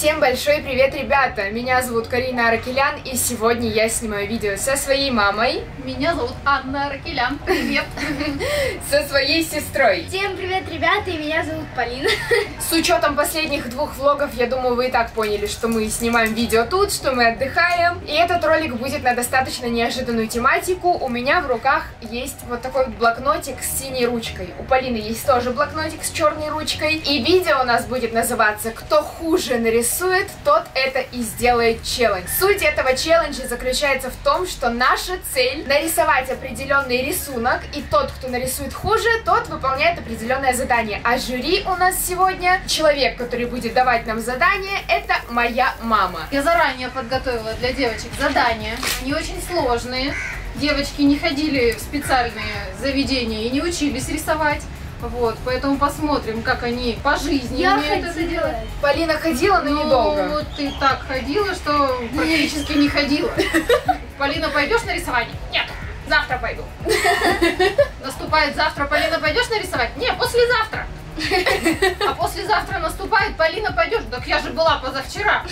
Всем большой привет, ребята! Меня зовут Карина Аракелян, и сегодня я снимаю видео со своей мамой. Меня зовут Анна Аракелян. Привет! Со своей сестрой. Всем привет, ребята, и меня зовут Полина. С учетом последних двух влогов, я думаю, вы и так поняли, что мы снимаем видео тут, что мы отдыхаем. И этот ролик будет на достаточно неожиданную тематику. У меня в руках есть вот такой блокнотик с синей ручкой. У Полины есть тоже блокнотик с черной ручкой. И видео у нас будет называться «Кто хуже нарисует, тот это и сделает челлендж». Суть этого челленджа заключается в том, что наша цель нарисовать определенный рисунок, и тот, кто нарисует хуже, тот выполняет определенное задание. А жюри у нас сегодня, человек, который будет давать нам задание, это моя мама. Я заранее подготовила для девочек задания. Они очень сложные. Девочки не ходили в специальные заведения и не учились рисовать. Вот, поэтому посмотрим, как они по жизни Я умеют это ходила. делать. Полина ходила, но Ну, недолго. вот ты так ходила, что практически не ходила. Полина, пойдешь на рисование? Нет, завтра пойду. Наступает завтра, Полина, пойдешь нарисовать? Нет, послезавтра. А послезавтра наступает, Полина, пойдешь? Так я же была позавчера.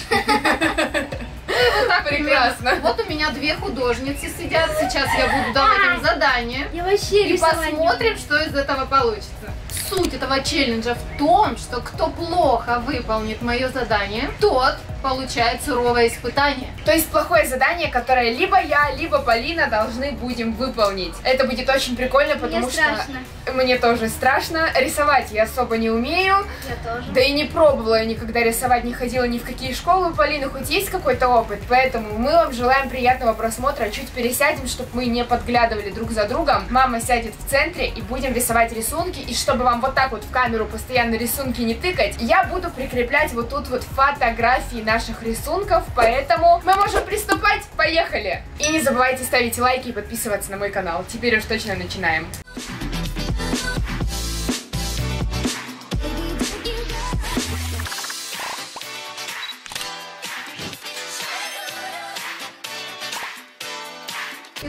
И вот так. Прекрасно. Вот у меня две художницы сидят. Сейчас я буду давать им задание. Я вообще И посмотрим, что из этого получится. Суть этого челленджа в том, что кто плохо выполнит мое задание, тот получает суровое испытание. То есть плохое задание, которое либо я, либо Полина должны будем выполнить. Это будет очень прикольно, потому Мне что страшно. Мне тоже страшно. Рисовать я особо не умею. Я тоже. Да и не пробовала я никогда рисовать, не ходила ни в какие школы. У Полины хоть есть какой-то опыт, поэтому мы вам желаем приятного просмотра. Чуть пересядем, чтобы мы не подглядывали друг за другом. Мама сядет в центре и будем рисовать рисунки. И чтобы вам вот так вот в камеру постоянно рисунки не тыкать, я буду прикреплять вот тут вот фотографии наших рисунков. Поэтому мы можем приступать. Поехали! И не забывайте ставить лайки и подписываться на мой канал. Теперь уж точно начинаем.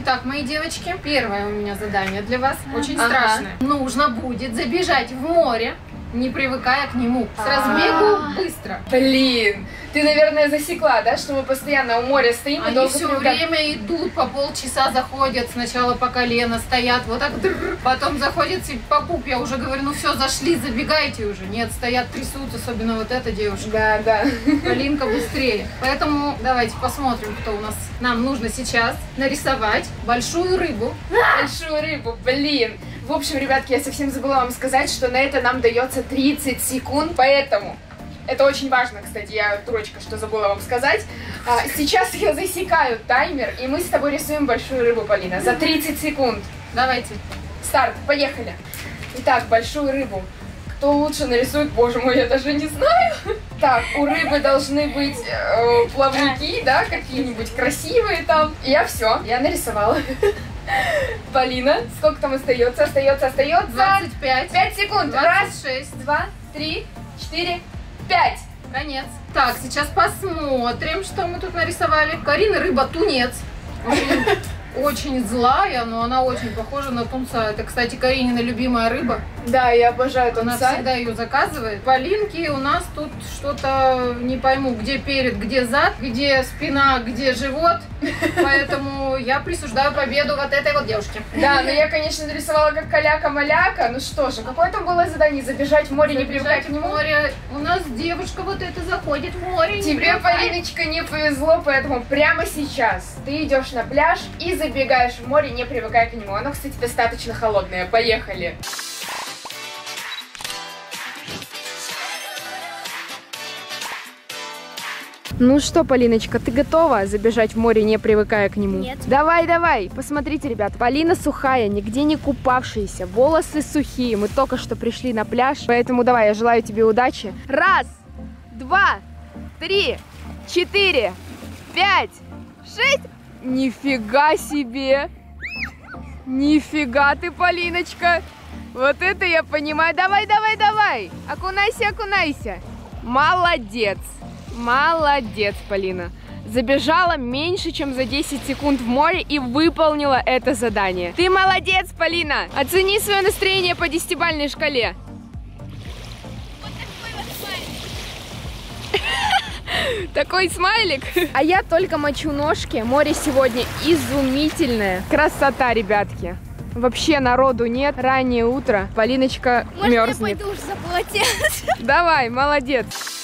Итак, мои девочки, первое у меня задание для вас очень Ага. страшное. Нужно будет забежать в море, не привыкая к нему. С А. разбегу быстро. Блин, ты, наверное, засекла, да, что мы постоянно у моря стоим и Они долго все привыкаем. время идут, по полчаса заходят, сначала по колено стоят, вот так, дррр, потом заходят и по пуп, я уже говорю, ну все, зашли, забегайте уже. Нет, стоят, трясут, особенно вот эта девушка. Да, да. Полинка быстрее. Поэтому давайте посмотрим, кто у нас. Нам нужно сейчас нарисовать большую рыбу. Большую рыбу, блин. В общем, ребятки, я совсем забыла вам сказать, что на это нам дается 30 секунд, поэтому... Это очень важно, кстати, я дурочка, что забыла вам сказать. А, сейчас я засекаю таймер, и мы с тобой рисуем большую рыбу, Полина, за 30 секунд. Давайте. Старт, поехали. Итак, большую рыбу. Кто лучше нарисует, боже мой, я даже не знаю. Так, у рыбы должны быть э, плавники, да, какие-нибудь красивые там. Я все, я нарисовала. Полина, сколько там остается? Остается, остается. 25. 5 секунд. Раз, 26. два, три, четыре, пять. Конец. Так, сейчас посмотрим, что мы тут нарисовали. Карина рыба тунец. Очень, очень злая, но она очень похожа на тунца. Это, кстати, Каринина любимая рыба. Да, я обожаю Она тунца. всегда ее заказывает. Полинки у нас тут что-то не пойму, где перед, где зад, где спина, где живот. Поэтому я присуждаю победу вот этой вот девушке. Да, но я, конечно, нарисовала как каляка-маляка. Ну что же, какое там было задание? Забежать в море, не привыкать к нему? море. У нас девушка вот эта заходит в море. не Тебе, привыкает. Полиночка, не повезло, поэтому прямо сейчас ты идешь на пляж и забегаешь в море, не привыкая к нему. Оно, кстати, достаточно холодное. Поехали. Ну что, Полиночка, ты готова забежать в море, не привыкая к нему? Нет. Давай, давай. Посмотрите, ребят. Полина сухая, нигде не купавшаяся, волосы сухие. Мы только что пришли на пляж, поэтому давай, я желаю тебе удачи. Раз, два, три, четыре, пять, шесть. Нифига себе! Нифига ты, Полиночка! Вот это я понимаю. Давай, давай, давай! Окунайся, окунайся! Молодец! Молодец, Полина! Забежала меньше, чем за 10 секунд в море и выполнила это задание. Ты молодец, Полина! Оцени свое настроение по десятибальной шкале. Такой смайлик. А я только мочу ножки. Море сегодня изумительное. Красота, ребятки. Вообще народу нет. Раннее утро. Полиночка Может, я мерзнет. пойду уже за полотенце? Давай, молодец.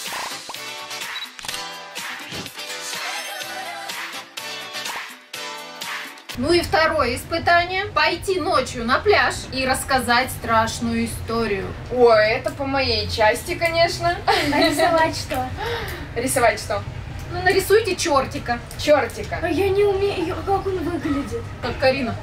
Ну и второе испытание. Пойти ночью на пляж и рассказать страшную историю. Ой, это по моей части, конечно. А рисовать что? Рисовать что? Ну, нарисуйте чертика, Чертика. А я не умею, как он выглядит. как Карина.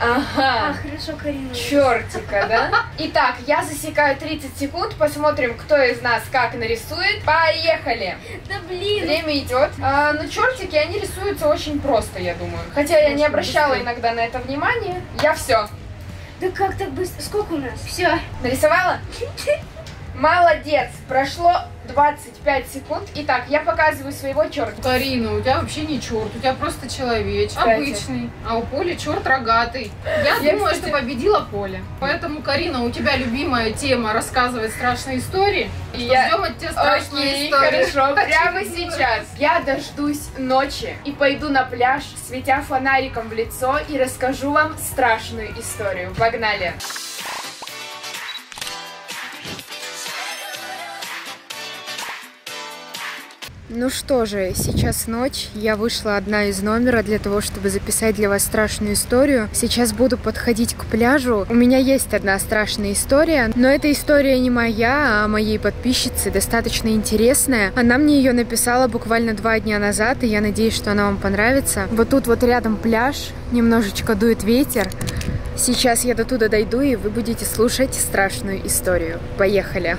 А, Ага. хорошо, Карина. Чертика, да? Итак, я засекаю 30 секунд, посмотрим, кто из нас как нарисует. Поехали! Да блин. Время идет. А, ну, чертики, они рисуются очень просто, я думаю. Хотя я не обращала иногда на это внимание. Я все. Да как так быстро? Сколько у нас? Все. Нарисовала? Молодец! Прошло 25 секунд. Итак, я показываю своего чертика. Карина, у тебя вообще не черт, у тебя просто человечек. Кстати. Обычный. А у Поли черт рогатый. Я, Я, думаю, кстати- что победила Поля. Поэтому, Карина, у тебя любимая тема рассказывать страшные истории. И я- Ждем от тебя страшную Окей, историю. хорошо, прямо сейчас. Я дождусь ночи и пойду на пляж, светя фонариком в лицо и расскажу вам страшную историю. Погнали! Ну что же, сейчас ночь. Я вышла одна из номера для того, чтобы записать для вас страшную историю. Сейчас буду подходить к пляжу. У меня есть одна страшная история, но эта история не моя, а моей подписчицы, достаточно интересная. Она мне ее написала буквально два дня назад, и я надеюсь, что она вам понравится. Вот тут вот рядом пляж, немножечко дует ветер. Сейчас я до туда дойду, и вы будете слушать страшную историю. Поехали!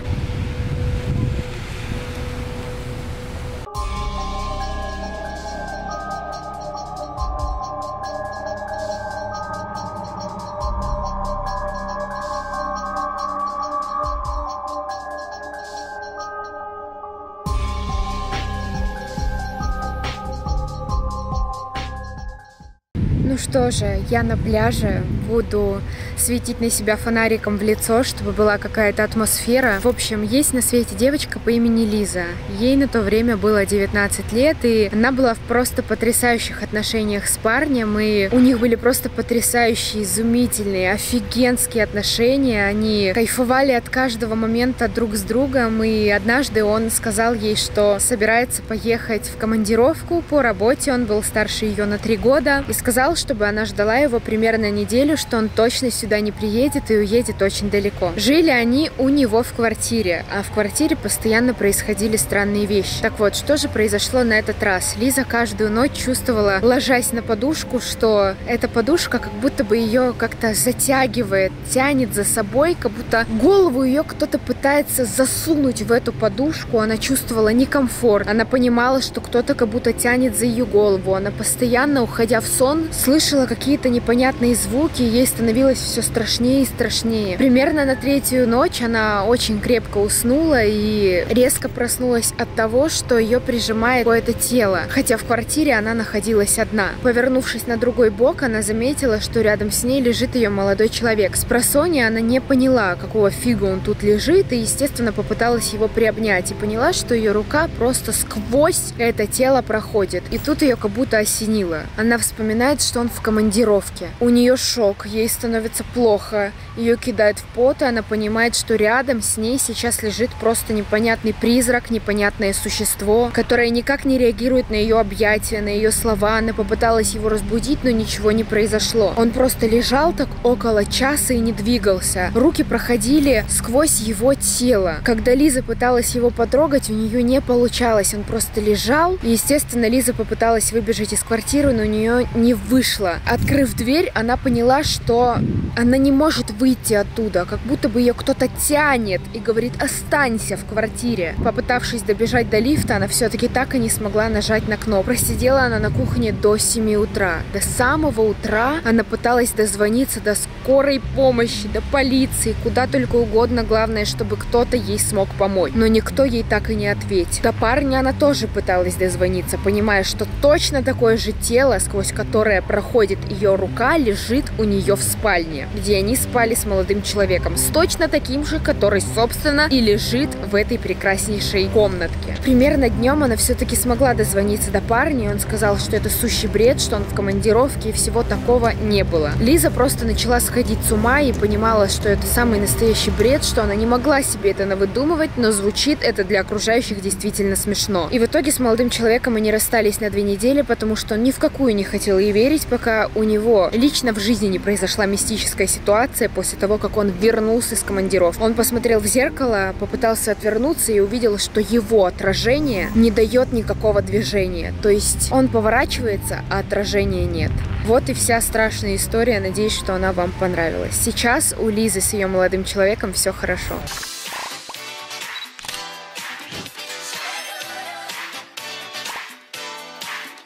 Ну что же, я на пляже буду светить на себя фонариком в лицо, чтобы была какая-то атмосфера. В общем, есть на свете девочка по имени Лиза. Ей на то время было 19 лет, и она была в просто потрясающих отношениях с парнем, и у них были просто потрясающие, изумительные, офигенские отношения. Они кайфовали от каждого момента друг с другом, и однажды он сказал ей, что собирается поехать в командировку по работе. Он был старше ее на три года и сказал, чтобы она ждала его примерно неделю, что он точно сюда не приедет и уедет очень далеко. Жили они у него в квартире, а в квартире постоянно происходили странные вещи. Так вот, что же произошло на этот раз? Лиза каждую ночь чувствовала, ложась на подушку, что эта подушка как будто бы ее как-то затягивает, тянет за собой, как будто голову ее кто-то пытается засунуть в эту подушку. Она чувствовала некомфорт. Она понимала, что кто-то как будто тянет за ее голову. Она постоянно, уходя в сон, слышала какие-то непонятные звуки, ей становилось все страшнее и страшнее. Примерно на третью ночь она очень крепко уснула и резко проснулась от того, что ее прижимает какое-то тело, хотя в квартире она находилась одна. Повернувшись на другой бок, она заметила, что рядом с ней лежит ее молодой человек. С просони она не поняла, какого фига он тут лежит, и, естественно, попыталась его приобнять, и поняла, что ее рука просто сквозь это тело проходит. И тут ее как будто осенило. Она вспоминает, что он в командировке. У нее шок, ей становится плохо, ее кидает в пот, и она понимает, что рядом с ней сейчас лежит просто непонятный призрак, непонятное существо, которое никак не реагирует на ее объятия, на ее слова. Она попыталась его разбудить, но ничего не произошло. Он просто лежал так около часа и не двигался. Руки проходили сквозь его тело. Когда Лиза пыталась его потрогать, у нее не получалось. Он просто лежал. И, естественно, Лиза попыталась выбежать из квартиры, но у нее не вышло. Открыв дверь, она поняла, что она не может выйти оттуда, как будто бы ее кто-то тянет и говорит «останься в квартире». Попытавшись добежать до лифта, она все-таки так и не смогла нажать на кнопку. Просидела она на кухне до 7 утра. До самого утра она пыталась дозвониться до скорой помощи, до полиции, куда только угодно. Главное, чтобы кто-то ей смог помочь. Но никто ей так и не ответил. До парня она тоже пыталась дозвониться, понимая, что точно такое же тело, сквозь которое проходит ее рука, лежит у нее в спальне, где они спали с молодым человеком, с точно таким же, который, собственно, и лежит в этой прекраснейшей комнатке. Примерно днем она все-таки смогла дозвониться до парня, и он сказал, что это сущий бред, что он в командировке и всего такого не было. Лиза просто начала сходить с ума и понимала, что это самый настоящий бред, что она не могла себе это навыдумывать, но звучит это для окружающих действительно смешно. И в итоге с молодым человеком они расстались на две недели, потому что он ни в какую не хотел ей верить, пока у него лично в жизни не произошла мистическая ситуация после того, как он вернулся с командировки. Он посмотрел в зеркало, попытался отвернуться и увидел, что его отражение не дает никакого движения. То есть он поворачивается, а отражения нет. Вот и вся страшная история. Надеюсь, что она вам понравилась. Сейчас у Лизы с ее молодым человеком все хорошо.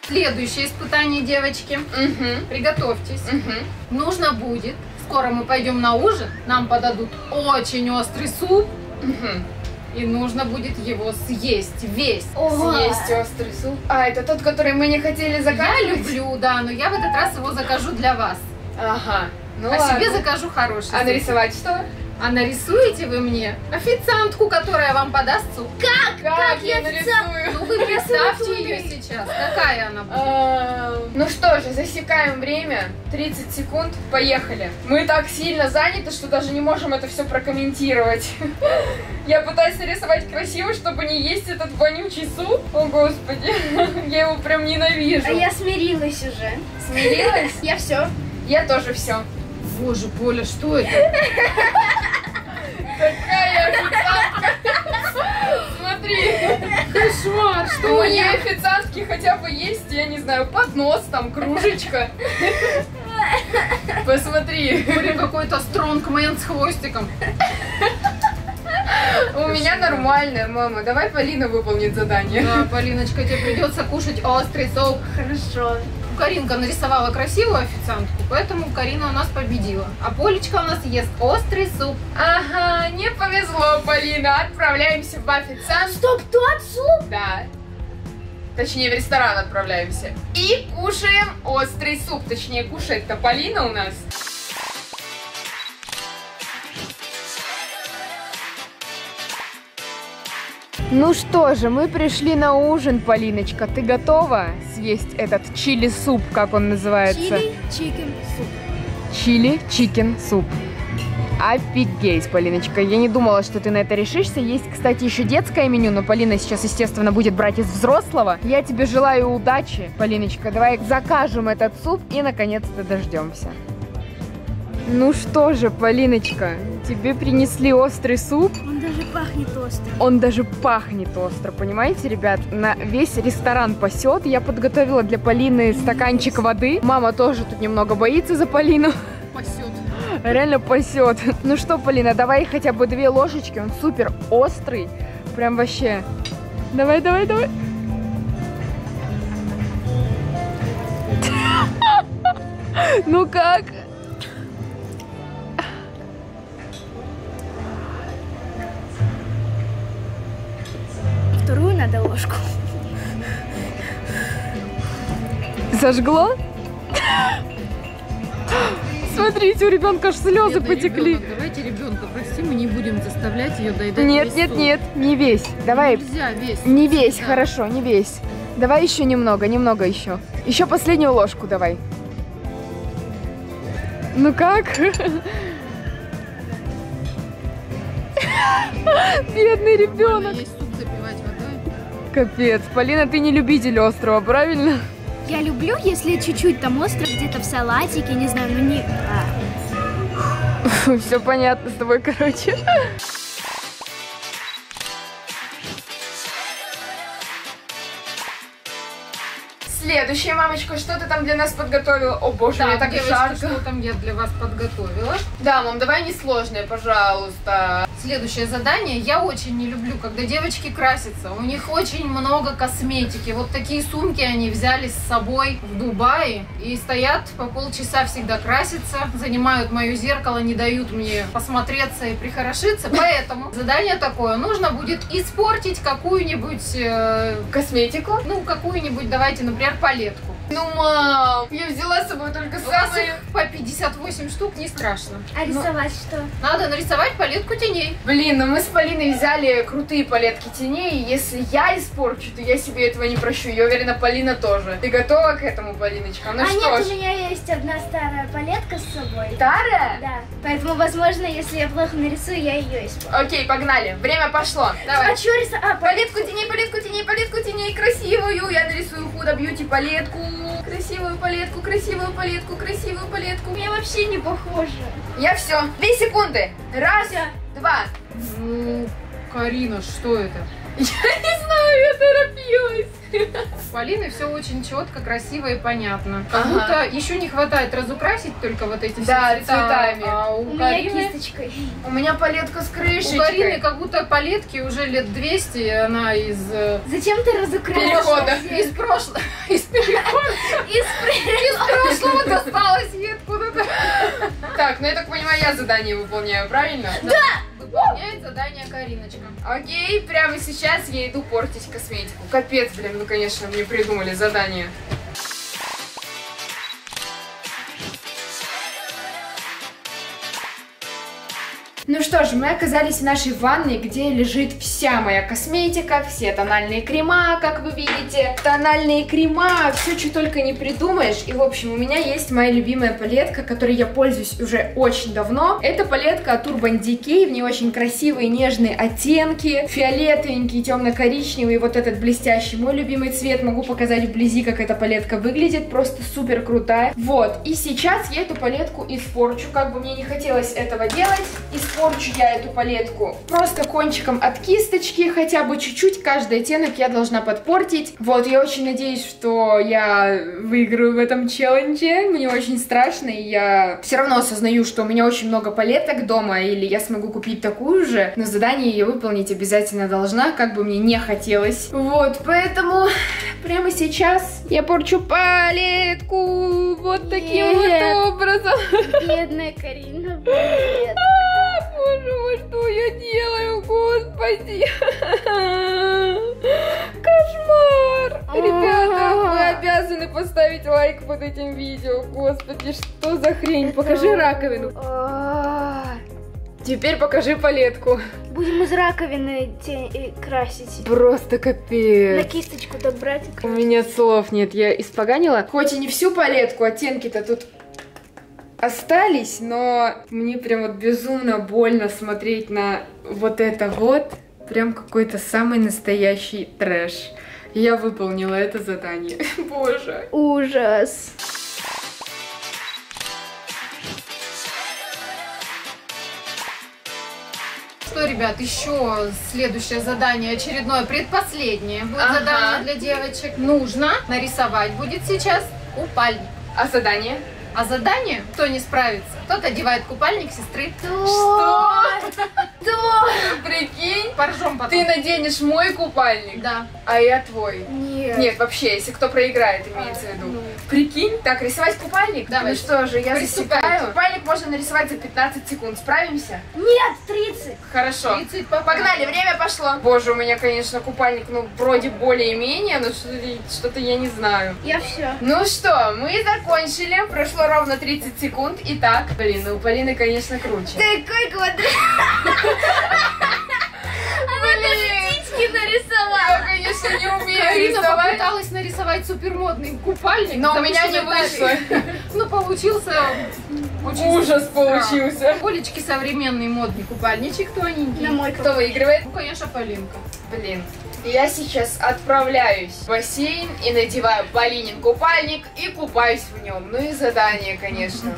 Следующее испытание, девочки. Угу. Приготовьтесь. Угу. Нужно будет, скоро мы пойдем на ужин, нам подадут очень острый суп, и нужно будет его съесть весь. Ого. Съесть острый суп. А, это тот, который мы не хотели Я заказывать? люблю, да, но я в этот раз его закажу для вас. Ага. Ну а ладно. себе закажу хороший. А нарисовать что? А нарисуете вы мне официантку, которая вам подаст суп? Как, я нарисую? Ну вы представьте ее сейчас. Какая она будет? А, Ну что же, засекаем время. 30 секунд. Поехали. Мы так сильно заняты, что даже не можем это все прокомментировать. Я пытаюсь нарисовать красиво, чтобы не есть этот вонючий суп. О, господи. Я его прям ненавижу. А я смирилась уже. смирилась? Я все. Я тоже все. Боже, Поля, что это? Какая официантка. Смотри. Кошмар, У что моей я? официантки хотя бы есть, я не знаю, поднос, там, кружечка. Посмотри. Блин, какой-то стронгмен с хвостиком. У меня нормально, мама. Давай Полина выполнит задание. Да, Полиночка, тебе придется кушать острый соус. Хорошо. Каринка нарисовала красивую официантку, поэтому Карина у нас победила. А Полечка у нас ест острый суп. Ага, не повезло, Полина. Отправляемся в официант. Стоп, тот суп? Да. Точнее, в ресторан отправляемся. И кушаем острый суп. Точнее, кушает-то Полина у нас. Ну что же, мы пришли на ужин, Полиночка. Ты готова съесть этот чили-суп, как он называется? Chili, chicken, soup. Chili chicken soup. Офигеть, Полиночка. Я не думала, что ты на это решишься. Есть, кстати, еще детское меню, но Полина сейчас, естественно, будет брать из взрослого. Я тебе желаю удачи, Полиночка. Давай закажем этот суп и, наконец-то, дождемся. Ну что же, Полиночка, тебе принесли острый суп. Он даже пахнет остро. Он даже пахнет остро, понимаете, ребят? На весь ресторан пасет. Я подготовила для Полины стаканчик воды. Мама тоже тут немного боится за Полину. Пасет. Реально пасет. Ну что, Полина, давай хотя бы две ложечки. Он супер острый. Прям вообще. Давай, давай, давай. Ну как? Надо ложку. Зажгло? Смотрите, у ребенка аж слезы Бедный потекли. ребенок, Давайте ребенка простим, мы не будем заставлять ее доедать Нет, весь нет, суп. нет, не весь. Давай, Нельзя весь. не весь, Да. хорошо, не весь. Давай еще немного, немного еще. Еще последнюю ложку давай. Ну как? Бедный ребенок. Капец, Полина, ты не любитель острова, правильно? Я люблю, если чуть-чуть там остро, где-то в салатике, не знаю, ну не... А. Все понятно с тобой, короче. Следующая, мамочка, что ты там для нас подготовила? О боже, мне Так, так девочки, жарко. что там я для вас подготовила? Да, мам, давай несложное, пожалуйста. Следующее задание. Я очень не люблю, когда девочки красятся. У них очень много косметики. Вот такие сумки они взяли с собой в Дубае и стоят по полчаса всегда красятся, занимают мое зеркало, не дают мне посмотреться и прихорошиться. Поэтому задание такое. Нужно будет испортить какую-нибудь, э, Косметику? ну, какую-нибудь, давайте, например, палетку. Ну, мам, я взяла с собой только У вас самые... по 58 штук, не страшно. А рисовать что? Надо нарисовать палетку теней. Блин, ну мы с Полиной взяли крутые палетки теней, и если я испорчу, то я себе этого не прощу. Я уверена, Полина тоже. Ты готова к этому, Полиночка? Ну а что нет, ж. у меня есть одна старая палетка с собой. Старая? Да. Поэтому, возможно, если я плохо нарисую, я ее испорчу. Окей, погнали. Время пошло. Давай. А что рисовать? А, Палетку теней, палетку теней, палетку теней, красивую. Я нарисую худо бьюти палетку. Красивую палетку, красивую палетку, красивую палетку. у меня вообще не похоже. Я все. Две секунды. Раз, два. Ну, Карина, что это? Я не знаю, я торопилась. У Полины все очень четко, красиво и понятно. Ага. Как будто еще не хватает разукрасить только вот эти все Да, цвета. цветами. А у, У меня Карины, кисточкой. У меня палетка с у крышечкой. Карины как будто палетки уже лет 200, и она из... э, Зачем ты разукрасила? Перехода. Из прошлого, из перехода, из прошлого досталось ей откуда-то. Так, ну я так понимаю, я задание выполняю, правильно? Выполняет задание Кариночка. Окей, прямо сейчас я иду портить косметику. Капец, блин, ну конечно, мне придумали задание. Ну что ж, мы оказались в нашей ванной, где лежит вся моя косметика, все тональные крема, как вы видите. Тональные крема, все, что только не придумаешь. И, в общем, у меня есть моя любимая палетка, которой я пользуюсь уже очень давно. Это палетка от Urban Decay, в ней очень красивые нежные оттенки, фиолетовенький, темно-коричневый, вот этот блестящий. Мой любимый цвет, могу показать вблизи, как эта палетка выглядит, просто супер крутая. Вот, и сейчас я эту палетку испорчу, как бы мне не хотелось этого делать. Я эту палетку просто кончиком от кисточки, хотя бы чуть-чуть, каждый оттенок я должна подпортить. Вот, я очень надеюсь, что я выиграю в этом челлендже. Мне очень страшно, и я все равно осознаю, что у меня очень много палеток дома, или я смогу купить такую же, но задание ее выполнить обязательно должна, как бы мне не хотелось. Вот, поэтому прямо сейчас я порчу палетку вот таким Нет. вот образом. Бедная Карина. Привет. Боже мой, что я делаю, господи! Кошмар! Ребята, вы обязаны поставить лайк под этим видео. Господи, что за хрень? Покажи раковину. А, Теперь покажи палетку. Будем из раковины красить. Просто На капец. кисточку так брать У меня слов нет, я испоганила. Хоть и не всю палетку, оттенки-то тут остались, но мне прям вот безумно больно смотреть на вот это вот. Прям какой-то самый настоящий трэш. Я выполнила это задание. Боже. Ужас. Что, ребят, еще следующее задание, очередное, предпоследнее. Будет Ага. задание для девочек. Нужно нарисовать будет сейчас купальник. А задание? А задание, кто не справится, тот одевает купальник сестры. Что? Прикинь, Поржем потом. ты наденешь мой купальник, Да. а я твой. Нет. Нет, вообще, если кто проиграет, имеется в виду. Прикинь? Так, рисовать купальник? Давай. Ну что же, я Приступайте. засекаю. Купальник можно нарисовать за 15 секунд. Справимся? Нет, 30. Хорошо. 30 по- Погнали, время пошло. Боже, у меня, конечно, купальник, ну, вроде более-менее, но что-то что-то я не знаю. Я все. Ну что, мы закончили. Прошло ровно 30 секунд. Итак, блин, ну у Полины, конечно, круче. Такой квадрат. Птички Я, нарисовала. конечно, не умею Карина рисовать. попыталась нарисовать супермодный купальник. Но у меня не вышло. Ну, получился очень Ужас получился. Колечки современный модный купальничек тоненький. На мой Кто выигрывает? Ну, конечно, Полинка. Блин. Я сейчас отправляюсь в бассейн и надеваю Полинин купальник и купаюсь в нем. Ну и задание, конечно.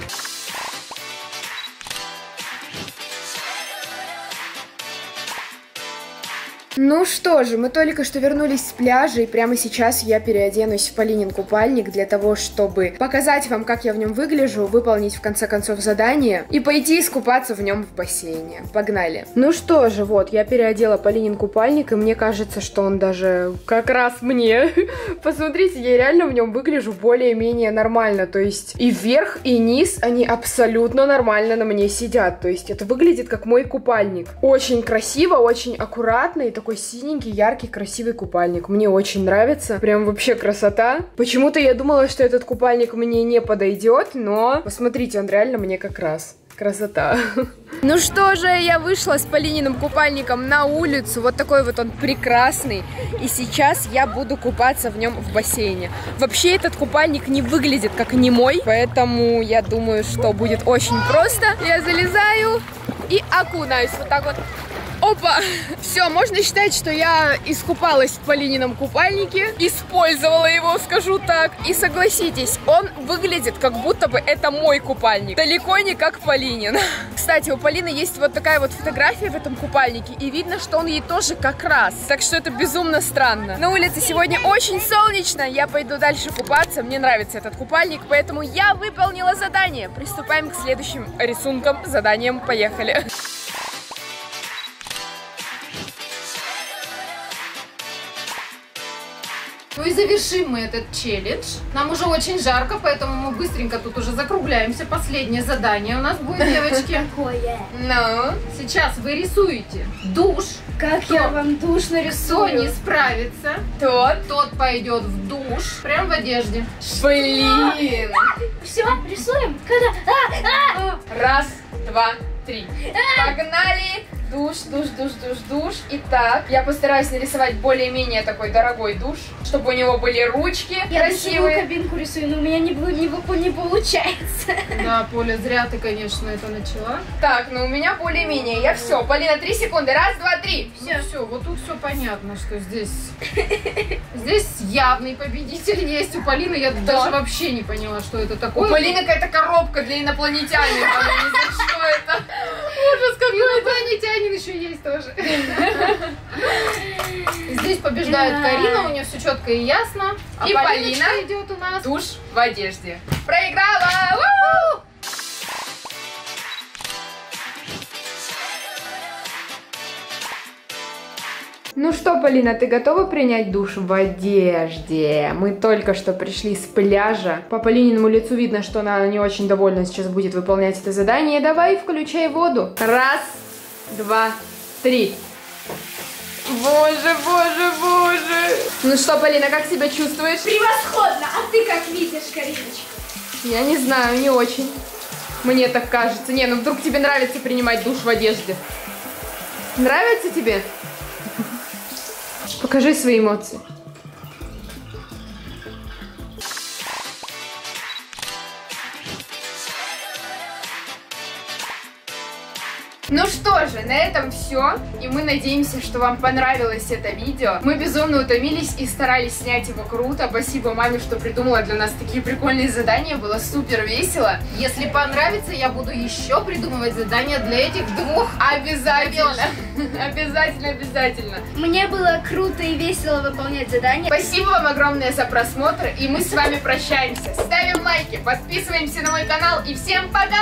Ну что же, мы только что вернулись с пляжа, и прямо сейчас я переоденусь в Полинин купальник для того, чтобы показать вам, как я в нем выгляжу, выполнить в конце концов задание и пойти искупаться в нем в бассейне. Погнали. Ну что же, вот, я переодела Полинин купальник, и мне кажется, что он даже как раз мне. Посмотрите, я реально в нем выгляжу более-менее нормально, то есть и вверх, и низ, они абсолютно нормально на мне сидят, то есть это выглядит как мой купальник. Очень красиво, очень аккуратно, и такой синенький, яркий, красивый купальник. Мне очень нравится, прям вообще красота. Почему-то я думала, что этот купальник мне не подойдет, но посмотрите, он реально мне как раз. Красота. Ну что же, я вышла с Полининым купальником на улицу. Вот такой вот он прекрасный. И сейчас я буду купаться в нем в бассейне. Вообще этот купальник не выглядит как не мой, поэтому я думаю, что будет очень просто. Я залезаю и окунаюсь вот так вот Опа! Все, можно считать, что я искупалась в Полинином купальнике, использовала его, скажу так. И согласитесь, он выглядит, как будто бы это мой купальник. Далеко не как Полинин. Кстати, у Полины есть вот такая вот фотография в этом купальнике, и видно, что он ей тоже как раз. Так что это безумно странно. На улице сегодня очень солнечно, я пойду дальше купаться, мне нравится этот купальник, поэтому я выполнила задание. Приступаем к следующим рисункам, заданиям, поехали. Ну и завершим мы этот челлендж. Нам уже очень жарко, поэтому мы быстренько тут уже закругляемся. Последнее задание у нас будет, девочки. Какое? Ну, сейчас вы рисуете душ. Как Кто? я вам душ Кто не нарисую? справится, Тот. тот пойдет в душ, прям в одежде. Блин. Все, рисуем? Когда? А, а! Раз, два, три. Погнали! Душ, душ, душ, душ, душ. Итак, я постараюсь нарисовать более-менее такой дорогой душ, чтобы у него были ручки Я красивые. кабинку рисую, но у меня не, не, не получается. Да, Поля, зря ты, конечно, это начала. Так, ну у меня более-менее. Я все. Полина, три секунды. Раз, два, три. Все, все, вот тут все понятно, что здесь здесь явный победитель есть. У Полины я даже вообще не поняла, что это У такое. Полины какая-то коробка для инопланетяне. Она не знает, что это. Ужас какой. Инопланетянин еще есть тоже. Здесь побеждает Карина, у нее все четко и ясно. А И Полиночка Полина. идет у нас. Душ в одежде. Проиграла! Ну что, Полина, ты готова принять душ в одежде? Мы только что пришли с пляжа. По Полининому лицу видно, что она не очень довольна сейчас будет выполнять это задание. Давай, включай воду. Раз, два, три. Боже, боже, боже. Ну что, Полина, как себя чувствуешь? Превосходно! А ты как видишь, Кариночка? Я не знаю, не очень. Мне так кажется. Не, ну вдруг тебе нравится принимать душ в одежде. Нравится тебе? Покажи свои эмоции. Ну что же, на этом все. И мы надеемся, что вам понравилось это видео. Мы безумно утомились и старались снять его круто. Спасибо маме, что придумала для нас такие прикольные задания. Было супер весело. Если понравится, я буду еще придумывать задания для этих двух. Обязательно. Обязательно, обязательно. Мне было круто и весело выполнять задание. Спасибо вам огромное за просмотр. И мы с вами прощаемся. Ставим лайки, подписываемся на мой канал. И всем пока!